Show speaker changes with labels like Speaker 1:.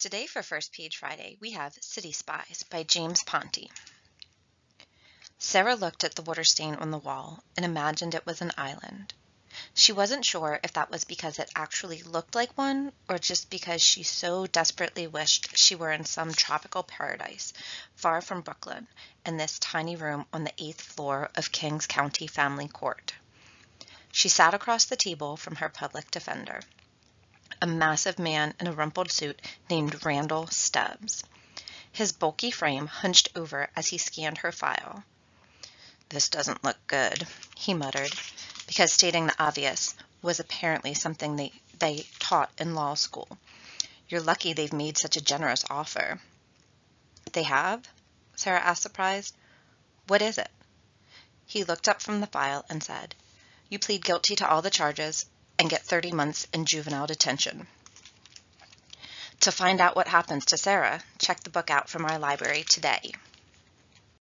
Speaker 1: Today for First Page Friday, we have City Spies by James Ponti. Sarah looked at the water stain on the wall and imagined it was an island. She wasn't sure if that was because it actually looked like one or just because she so desperately wished she were in some tropical paradise far from Brooklyn in this tiny room on the eighth floor of Kings County Family Court. She sat across the table from her public defender a massive man in a rumpled suit named Randall Stubbs. His bulky frame hunched over as he scanned her file. This doesn't look good, he muttered, because stating the obvious was apparently something they, they taught in law school. You're lucky they've made such a generous offer. They have? Sarah asked surprised. What is it? He looked up from the file and said, You plead guilty to all the charges and get 30 months in juvenile detention. To find out what happens to Sarah, check the book out from our library today.